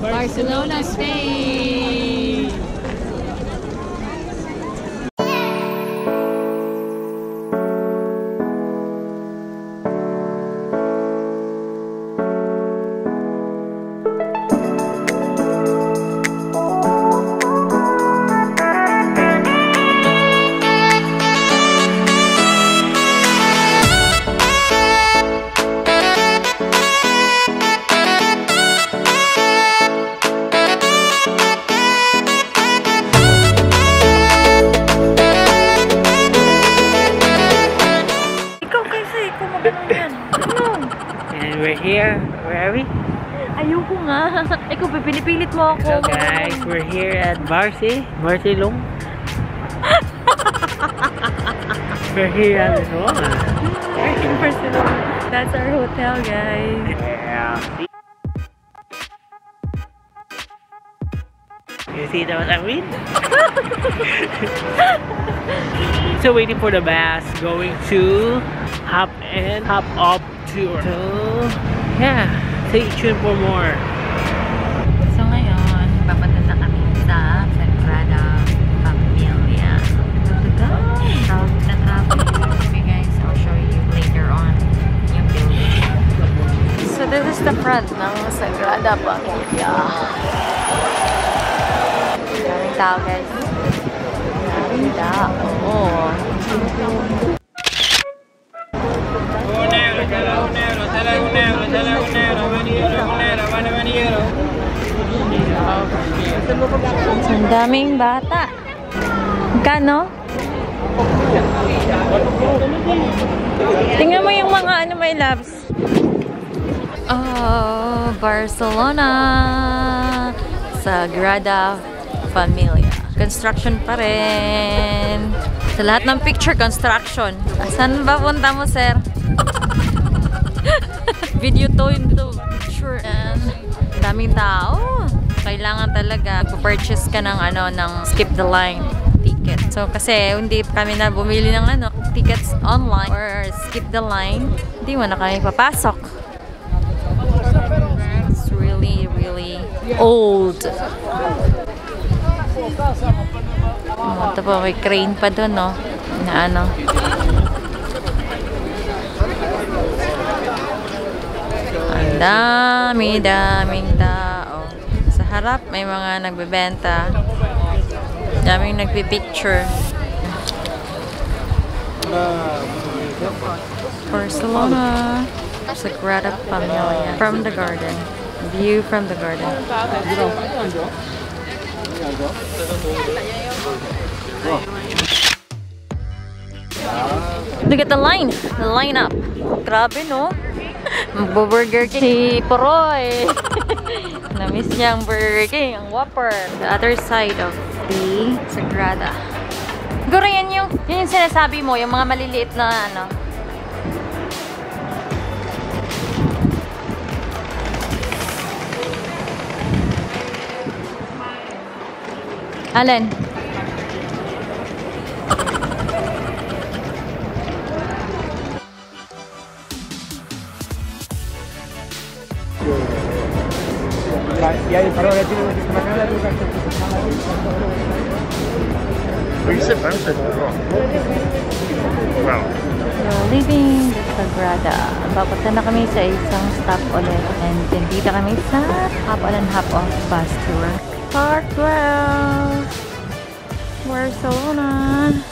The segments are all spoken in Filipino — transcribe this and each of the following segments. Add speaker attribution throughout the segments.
Speaker 1: Barcelona, Spain!
Speaker 2: Nga. Ikaw, pinipilit mo ako.
Speaker 3: So guys, we're here at Barsi. Barcelona. we're here at Barcelona.
Speaker 2: We're in Barcelona. That's our hotel, guys.
Speaker 3: Yeah. You see that what I mean? so waiting for the bus going to Hop and Hop Up tour. So yeah, stay tuned for more.
Speaker 2: Sagrada Familia. Daming tao guys. Daming tao. Ang daming bata. Kano? Tingnan mo yung mga ano, my loves. Oh, Barcelona. Sagrada Familia. Construction pa rin. Sa lahat ng picture, construction. Saan ba punta mo, sir? Video to, hindi to picture. And daming tao. Kailangan talaga purchase ka ng ano, ng skip the line ticket. So, kasi hindi kami na bumili ng ano, tickets online or skip the line, hindi mo na kami papasok. Old. Oh, ito pa, may crane pa doon, no? Na ano. Ang dami, daming tao. Sa harap, may mga nagbebenta. Daming nagpipicture. Barcelona. Sagrada Familia. From the garden. View from the garden. Look at the line. The line up. Grabe, no? Magbo-burger King. Si Poroy. Na-miss niya ang Burger King. Ang Whopper. The other side of the Sagrada. Siguro yan yung, yun yung sinasabi mo, yung mga maliliit na ano. Alin?
Speaker 4: Wow.
Speaker 2: So, leaving the Sagrada. Papunta na kami sa isang stop ulit. And then dito kami sa hop on and hop off bus tour. Parkwell, Barcelona.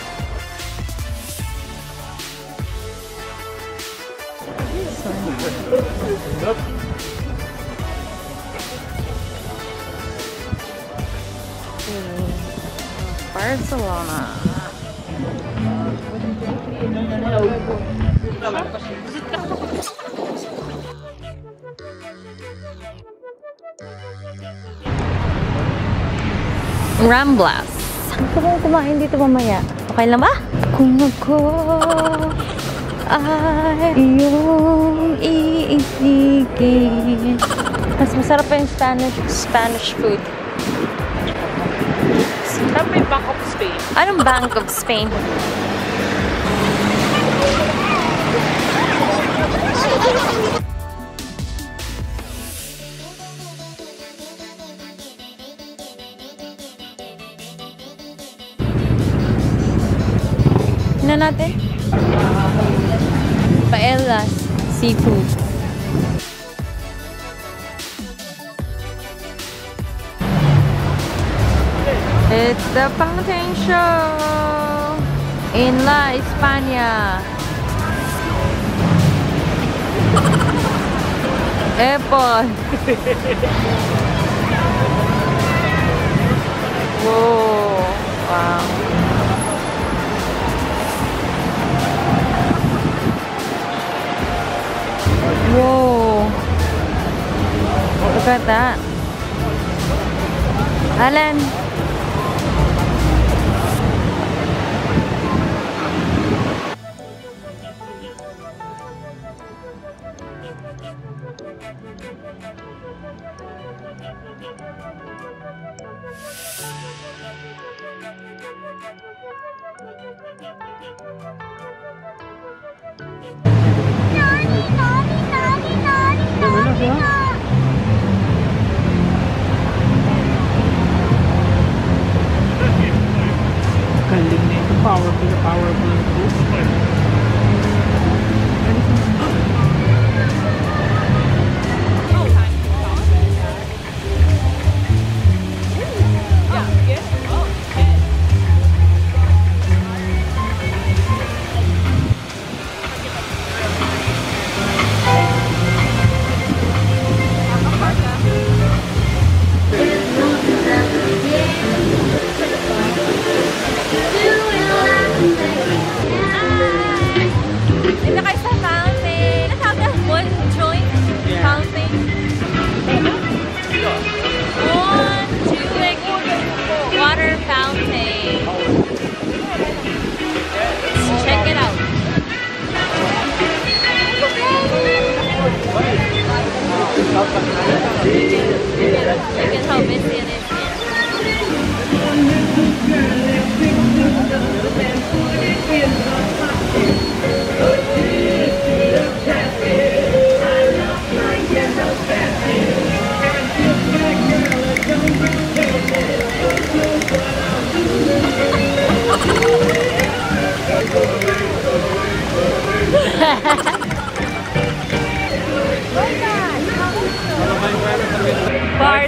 Speaker 2: Barcelona. Ramblas. Gusto kong kumain dito mamaya. Okay lang ba? Kung ako ay iyong iibigin. Mas masarap pa yung Spanish, Spanish food.
Speaker 1: Parang may Bank of Spain.
Speaker 2: Anong Bank of Spain? Natin. Paellas Seafood. It's the fountain show in La España. Apple. Whoa. Wow. Look at that. Alan. Nani, nani, nani, nani, nani, nani. power, to the power of the powerful booster.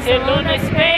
Speaker 3: Barcelona, Spain!